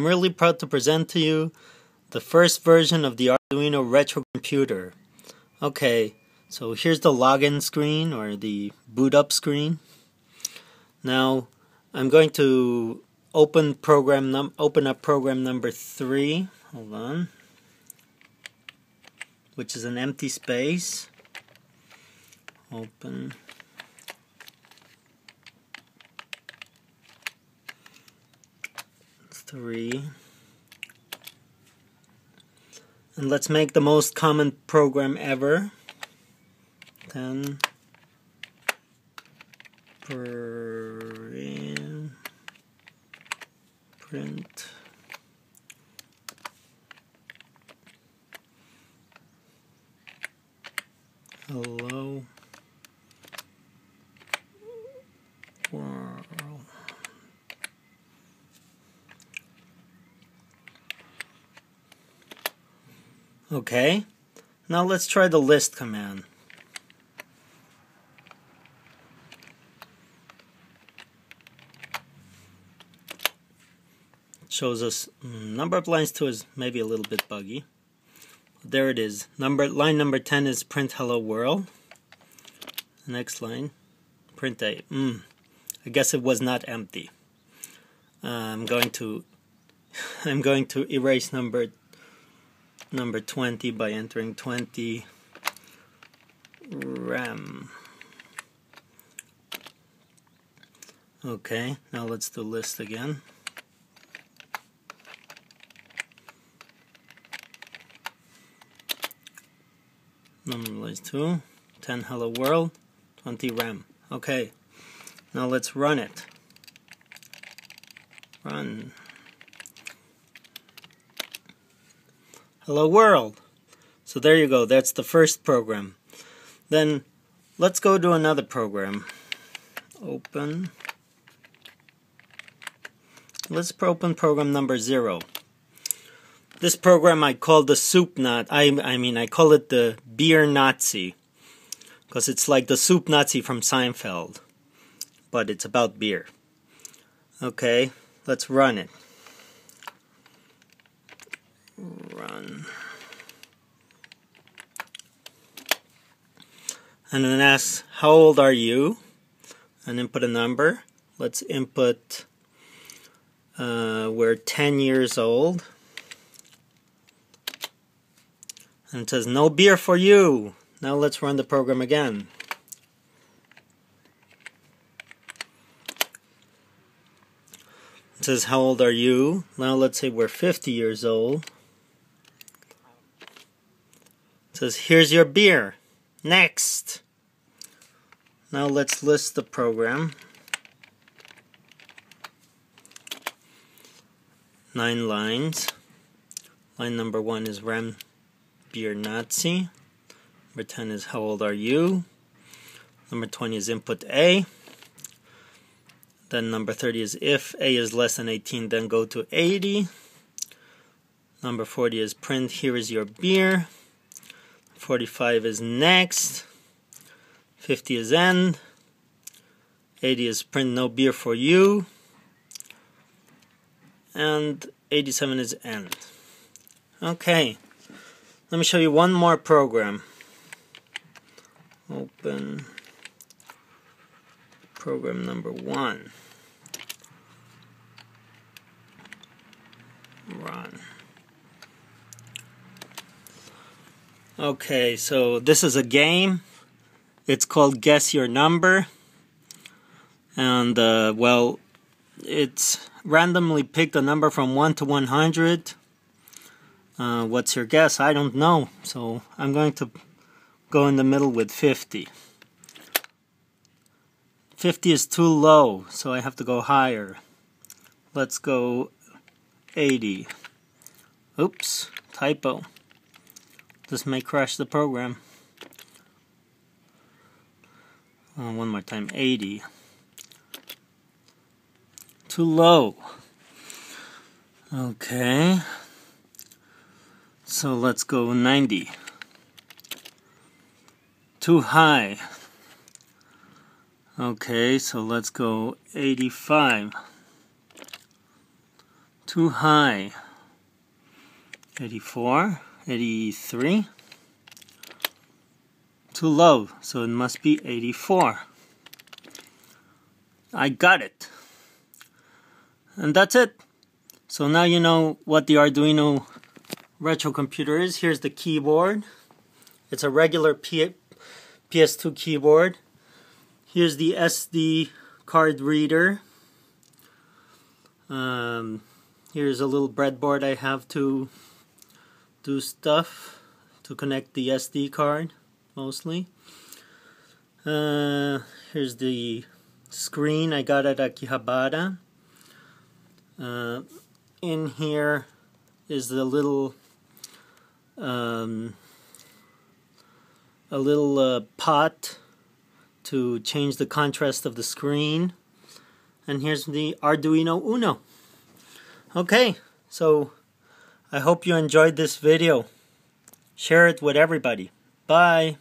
I'm really proud to present to you the first version of the Arduino Retro Computer. Okay, so here's the login screen or the boot up screen. Now I'm going to open program num open up program number three. Hold on. Which is an empty space. Open three. And let's make the most common program ever. 10 print, print hello world. Okay, now let's try the list command. shows us number of lines to is maybe a little bit buggy. There it is. Number line number 10 is print hello world. Next line, print a. Mm, I guess it was not empty. Uh, I'm going to I'm going to erase number number 20 by entering 20 REM. Okay, now let's do list again. Normalize 2, 10 hello world, 20 REM. Okay, now let's run it. Run. Hello World. So there you go. That's the first program. Then let's go to another program. Open. Let's open program number zero. This program I call the soup nut. I I mean I call it the beer Nazi because it's like the soup Nazi from Seinfeld, but it's about beer. Okay, let's run it. Run. And then ask, how old are you? And input a number. Let's input, uh, we're 10 years old. And it says, no beer for you. Now let's run the program again. It says, how old are you? Now let's say we're 50 years old says, here's your beer. Next. Now let's list the program. Nine lines. Line number one is REM Beer Nazi. Number 10 is How old are you? Number 20 is input A. Then number 30 is if A is less than 18, then go to 80. Number 40 is print, here is your beer. 45 is next. 50 is end. 80 is print no beer for you. And 87 is end. Okay. Let me show you one more program. Open program number one. Run. Okay, so this is a game. It's called Guess Your Number. And, uh, well, it's randomly picked a number from 1 to 100. Uh, what's your guess? I don't know. So I'm going to go in the middle with 50. 50 is too low, so I have to go higher. Let's go 80. Oops, typo. This may crash the program. Uh, one more time, 80. Too low. Okay. So let's go 90. Too high. Okay, so let's go 85. Too high. 84, 83. Too low, so it must be 84. I got it. And that's it. So now you know what the Arduino retro computer is. Here's the keyboard. It's a regular P PS2 keyboard. Here's the SD card reader. Um, here's a little breadboard I have to do stuff to connect the SD card mostly. Uh, here's the screen I got at Akihabara. Uh, in here is the little um, a little uh, pot to change the contrast of the screen and here's the Arduino Uno okay so I hope you enjoyed this video. Share it with everybody. Bye